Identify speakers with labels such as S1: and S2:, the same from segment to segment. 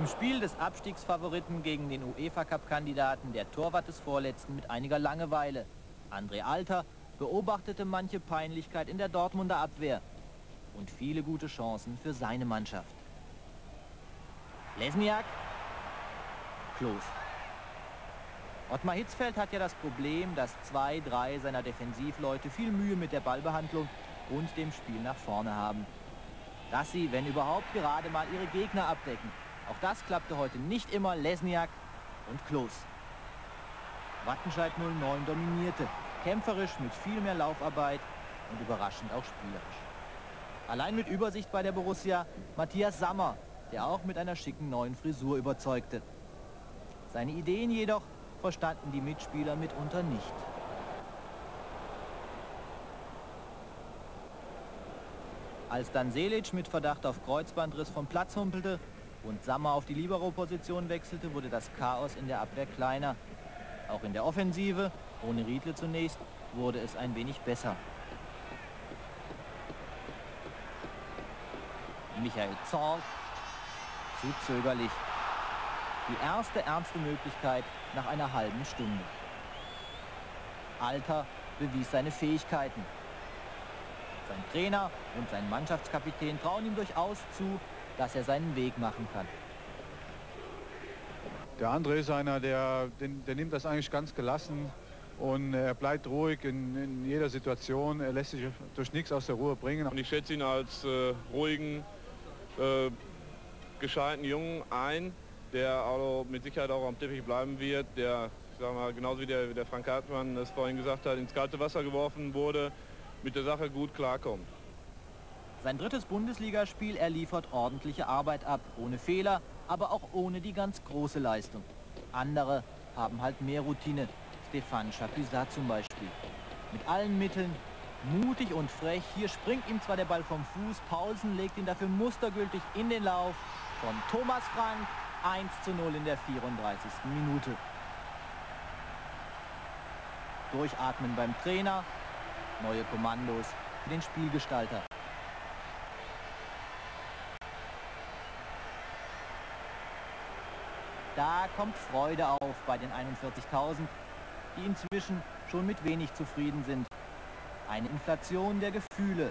S1: Im Spiel des Abstiegsfavoriten gegen den UEFA-Cup-Kandidaten der Torwart des Vorletzten mit einiger Langeweile. André Alter beobachtete manche Peinlichkeit in der Dortmunder Abwehr und viele gute Chancen für seine Mannschaft. Lesniak, Klos. Ottmar Hitzfeld hat ja das Problem, dass zwei, drei seiner Defensivleute viel Mühe mit der Ballbehandlung und dem Spiel nach vorne haben. Dass sie, wenn überhaupt, gerade mal ihre Gegner abdecken. Auch das klappte heute nicht immer Lesniak und Klos. Wattenscheid 09 dominierte, kämpferisch mit viel mehr Laufarbeit und überraschend auch spielerisch. Allein mit Übersicht bei der Borussia Matthias Sammer, der auch mit einer schicken neuen Frisur überzeugte. Seine Ideen jedoch verstanden die Mitspieler mitunter nicht. Als dann Selic mit Verdacht auf Kreuzbandriss vom Platz humpelte und Sammer auf die Libero-Position wechselte, wurde das Chaos in der Abwehr kleiner. Auch in der Offensive, ohne Riedle zunächst, wurde es ein wenig besser. Michael Zorg, zu zögerlich. Die erste ernste Möglichkeit nach einer halben Stunde. Alter bewies seine Fähigkeiten. Sein Trainer und sein Mannschaftskapitän trauen ihm durchaus zu, dass er seinen Weg machen kann.
S2: Der andere ist einer, der, der, nimmt das eigentlich ganz gelassen und er bleibt ruhig in, in, jeder Situation. Er lässt sich durch nichts aus der Ruhe bringen.
S3: Und ich schätze ihn als äh, ruhigen, äh, gescheiten Jungen ein, der also mit Sicherheit auch am Teppich bleiben wird, der, ich sag mal, genauso wie der, wie der Frank Hartmann es vorhin gesagt hat, ins kalte Wasser geworfen wurde, mit der Sache gut klarkommt.
S1: Sein drittes Bundesligaspiel, er liefert ordentliche Arbeit ab, ohne Fehler, aber auch ohne die ganz große Leistung. Andere haben halt mehr Routine, Stefan Chapuisat zum Beispiel. Mit allen Mitteln, mutig und frech, hier springt ihm zwar der Ball vom Fuß, Paulsen legt ihn dafür mustergültig in den Lauf. Von Thomas Frank 1 zu 0 in der 34. Minute. Durchatmen beim Trainer, neue Kommandos für den Spielgestalter. Da kommt Freude auf bei den 41.000, die inzwischen schon mit wenig zufrieden sind. Eine Inflation der Gefühle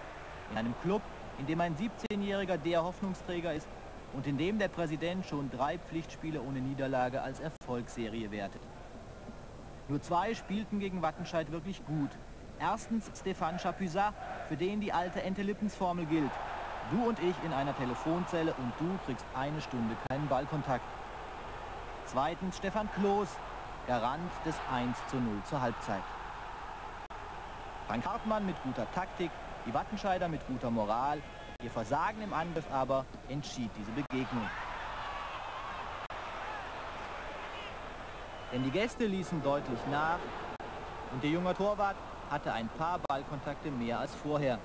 S1: in einem Club, in dem ein 17-Jähriger der Hoffnungsträger ist und in dem der Präsident schon drei Pflichtspiele ohne Niederlage als Erfolgsserie wertet. Nur zwei spielten gegen Wattenscheid wirklich gut. Erstens Stefan Chapuisat, für den die alte Ente-Lippens-Formel gilt. Du und ich in einer Telefonzelle und du kriegst eine Stunde keinen Ballkontakt. Zweitens Stefan Kloß, Garant des 1 zu 0 zur Halbzeit. Frank Hartmann mit guter Taktik, die Wattenscheider mit guter Moral. Ihr Versagen im Angriff aber entschied diese Begegnung. Denn die Gäste ließen deutlich nach und der junge Torwart hatte ein paar Ballkontakte mehr als vorher.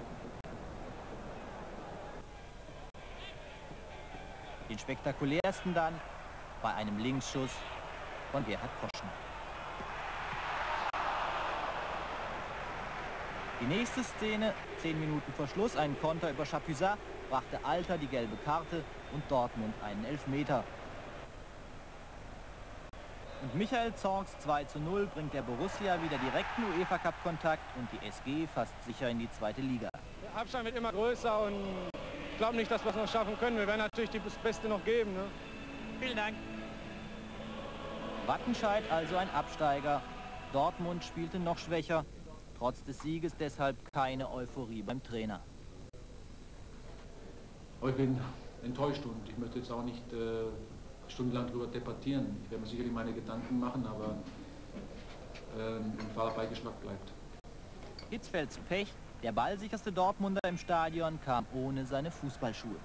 S1: Den spektakulärsten dann bei einem Linksschuss von Gerhard Koschner. Die nächste Szene, zehn Minuten vor Schluss, ein Konter über Chapuisat, brachte Alter die gelbe Karte und Dortmund einen Elfmeter. Und Michael Zorgs 2 zu 0 bringt der Borussia wieder direkten UEFA-Cup-Kontakt und die SG fast sicher in die zweite Liga.
S4: Der Abstand wird immer größer und ich glaube nicht, dass wir es noch schaffen können. Wir werden natürlich das Beste noch geben. Ne?
S1: Vielen Dank. Wattenscheid also ein Absteiger. Dortmund spielte noch schwächer. Trotz des Sieges deshalb keine Euphorie beim Trainer.
S5: Ich bin enttäuscht und ich möchte jetzt auch nicht äh, stundenlang darüber debattieren. Ich werde mir sicherlich meine Gedanken machen, aber äh, ein fader Beigeschmack bleibt.
S1: Hitzfelds Pech, der ballsicherste Dortmunder im Stadion, kam ohne seine Fußballschuhe.